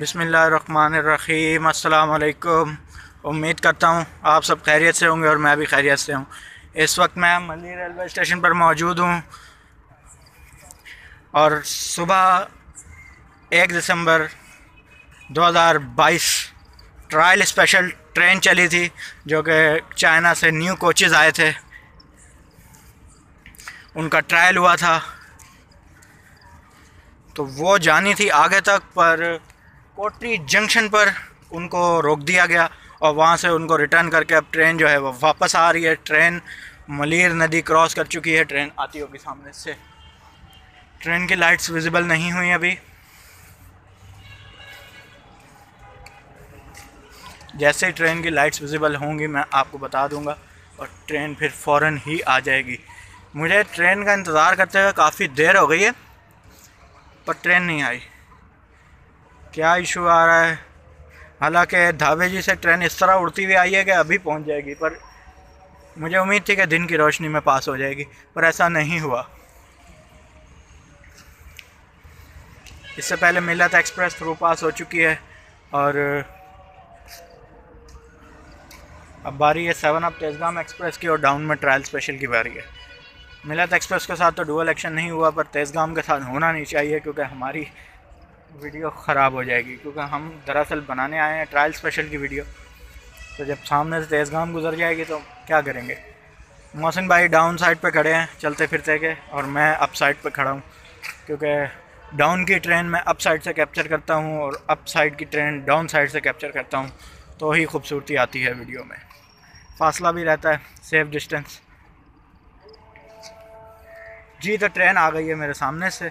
बिसमीम अल्लाम उम्मीद करता हूँ आप सब खैरियत से होंगे और मैं भी खैरियत से हूँ। इस वक्त मैं मल्ली रेलवे स्टेशन पर मौजूद हूँ। और सुबह एक दिसंबर 2022 ट्रायल स्पेशल ट्रेन चली थी, जो कि चाइना से न्यू कोचेज़ आए थे। उनका ट्रायल हुआ था। तो वो जानी थी आगे तक, पर कोटरी जंक्शन पर उनको रोक दिया गया और वहाँ से उनको रिटर्न करके अब ट्रेन जो है वो वापस आ रही है। ट्रेन मलिर नदी क्रॉस कर चुकी है। ट्रेन आती होगी सामने से। ट्रेन की लाइट्स विजिबल नहीं हुई अभी। जैसे ही ट्रेन की लाइट्स विजिबल होंगी, मैं आपको बता दूँगा और ट्रेन फिर फ़ौर ही आ जाएगी। मुझे ट्रेन का इंतज़ार करते हुए काफ़ी देर हो गई है, पर ट्रेन नहीं आई। क्या इशू आ रहा है? हालाँकि ढाबे जी से ट्रेन इस तरह उड़ती हुई आई है कि अभी पहुँच जाएगी, पर मुझे उम्मीद थी कि दिन की रोशनी में पास हो जाएगी, पर ऐसा नहीं हुआ। इससे पहले मिलत एक्सप्रेस थ्रू पास हो चुकी है, और अब बारी है सेवन अप तेजगाम एक्सप्रेस की और डाउन में ट्रायल स्पेशल की बारी है। मिलत एक्सप्रेस के साथ तो डुअल एक्शन नहीं हुआ, पर तेज़गाम के साथ होना नहीं चाहिए, क्योंकि हमारी वीडियो ख़राब हो जाएगी, क्योंकि हम दरअसल बनाने आए हैं ट्रायल स्पेशल की वीडियो। तो जब सामने से तेज़गाम गुजर जाएगी तो क्या करेंगे? मोहसिन भाई डाउन साइड पे खड़े हैं, चलते फिरते के, और मैं अप साइड पे खड़ा हूँ, क्योंकि डाउन की ट्रेन मैं अप साइड से कैप्चर करता हूँ, और अप साइड की ट्रेन डाउन साइड से कैप्चर करता हूँ तो ही खूबसूरती आती है वीडियो में। फासला भी रहता है सेफ़ डिस्टेंस जी तो ट्रेन आ गई है मेरे सामने से।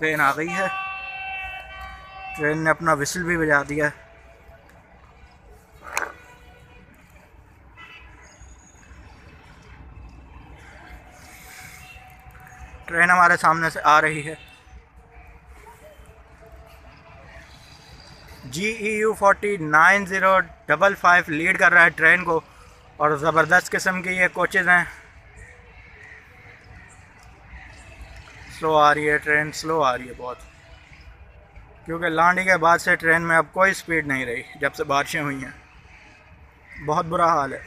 ट्रेन आ गई है। ट्रेन ने अपना विसल भी बजा दिया। ट्रेन हमारे सामने से आ रही है। G E U forty nine zero double five lead कर रहा है ट्रेन को और ज़बरदस्त किस्म की ये कोचेज़ हैं। स्लो आ रही है ट्रेन स्लो आ रही है बहुत। क्योंकि लांडी के बाद से ट्रेन में अब कोई स्पीड नहीं रही, जब से बारिशें हुई हैं। बहुत बुरा हाल है।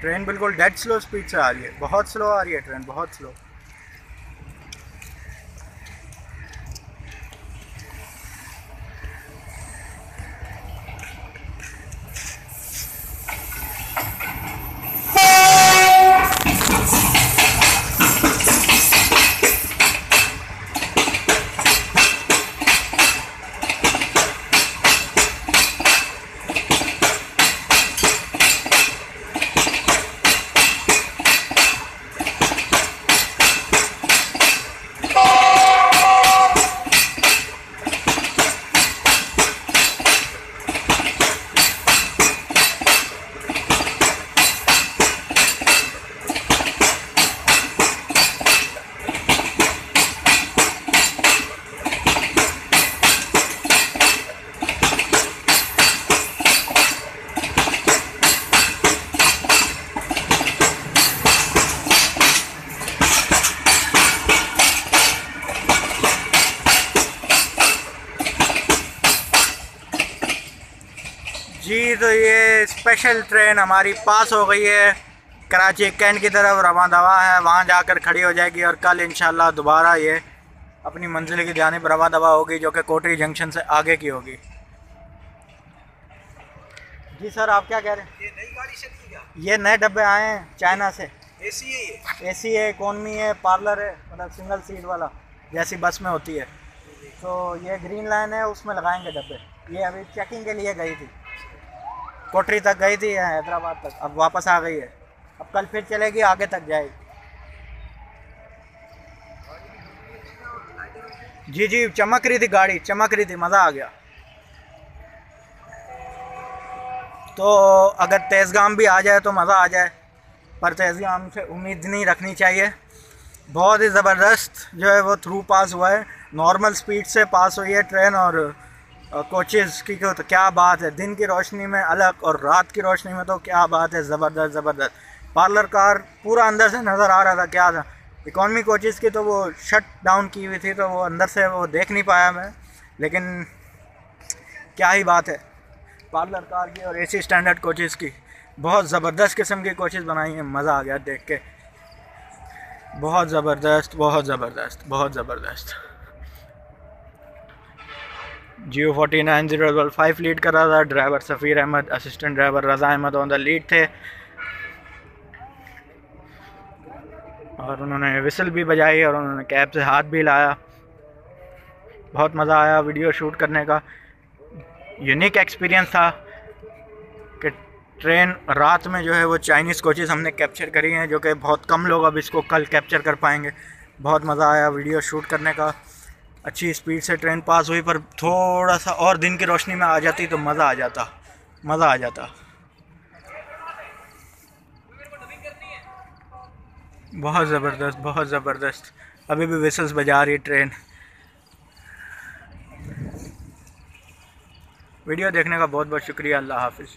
ट्रेन बिल्कुल डेड स्लो स्पीड से आ रही है। बहुत स्लो आ रही है ट्रेन बहुत स्लो तो ये स्पेशल ट्रेन हमारी पास हो गई है। कराची कैंट की तरफ़ रवा दवा है। वहाँ जाकर खड़ी हो जाएगी और कल इन दोबारा ये अपनी मंजिल की जानब रवा दवा होगी जो कि कोटरी जंक्शन से आगे की होगी। जी सर आप क्या कह रहे हैं? ये नई गाड़ी चली क्या? ये नए डब्बे आए हैं चाइना से। एसी है ये? एसी है इकोनमी है पार्लर है मतलब सिंगल सीट वाला जैसी बस में होती है। तो ये ग्रीन लाइन है उसमें लगाएँगे डब्बे। ये अभी चेकिंग के लिए गई थी। कोटरी तक गई थी हैदराबाद तक। अब वापस आ गई है। अब कल फिर चलेगी, आगे तक जाएगी। जी जी, चमक रही थी गाड़ी, चमक रही थी, मज़ा आ गया। तो अगर तेज़गाम भी आ जाए तो मज़ा आ जाए, पर तेज़गाम से उम्मीद नहीं रखनी चाहिए। बहुत ही ज़बरदस्त जो है वो थ्रू पास हुआ है। नॉर्मल स्पीड से पास हुई है ट्रेन और कोचेज़ की तो क्या बात है? दिन की रोशनी में अलग और रात की रोशनी में तो क्या बात है? ज़बरदस्त ज़बरदस्त। पार्लर कार पूरा अंदर से नज़र आ रहा था, क्या था? इकॉनमी कोचेज़ की तो वो शट डाउन की हुई थी तो वो अंदर से वो देख नहीं पाया मैं। लेकिन क्या ही बात है। पार्लर कार की और एसी स्टैंडर्ड कोचेज़ की बहुत ज़बरदस्त किस्म की कोचेज़ बनाई हैं। मज़ा आ गया देख के। बहुत ज़बरदस्त बहुत ज़बरदस्त बहुत ज़बरदस्त। GEVO forty nine zero double five lead कर रहा था। Driver Safeer Ahmed, assistant driver Raza Ahmed on the lead थे। और उन्होंने विसल भी बजाई और उन्होंने कैब से हाथ भी लाया। बहुत मज़ा आया वीडियो शूट करने का। यूनिक एक्सपीरियंस था कि ट्रेन रात में जो है वो चाइनीज़ कोचेज़ हमने कैप्चर करी हैं, जो कि बहुत कम लोग अब इसको कल कैप्चर कर पाएँगे। बहुत मज़ा आया वीडियो शूट करने का। अच्छी स्पीड से ट्रेन पास हुई, पर थोड़ा सा और दिन की रोशनी में आ जाती तो मज़ा आ जाता। मज़ा आ जाता। बहुत ज़बरदस्त बहुत ज़बरदस्त। अभी भी विसल्स बजा रही ट्रेन वीडियो देखने का बहुत बहुत शुक्रिया, अल्लाह हाफिज़।